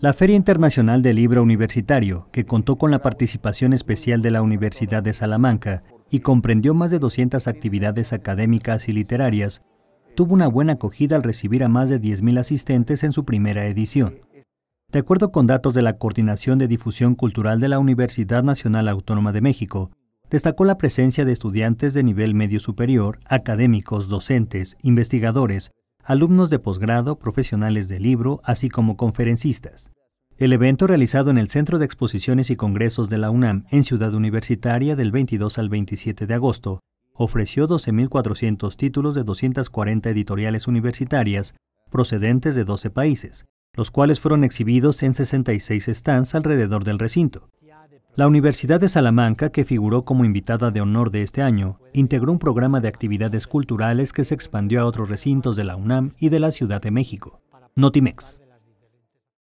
La Feria Internacional del Libro Universitario, que contó con la participación especial de la Universidad de Salamanca y comprendió más de 200 actividades académicas y literarias, tuvo una buena acogida al recibir a más de 10.000 asistentes en su primera edición. De acuerdo con datos de la Coordinación de Difusión Cultural de la Universidad Nacional Autónoma de México, destacó la presencia de estudiantes de nivel medio superior, académicos, docentes, investigadores, alumnos de posgrado, profesionales de libro, así como conferencistas. El evento realizado en el Centro de Exposiciones y Congresos de la UNAM en Ciudad Universitaria del 22 al 27 de agosto ofreció 12.400 títulos de 240 editoriales universitarias procedentes de 12 países, los cuales fueron exhibidos en 66 stands alrededor del recinto. La Universidad de Salamanca, que figuró como invitada de honor de este año, integró un programa de actividades culturales que se expandió a otros recintos de la UNAM y de la Ciudad de México. Notimex.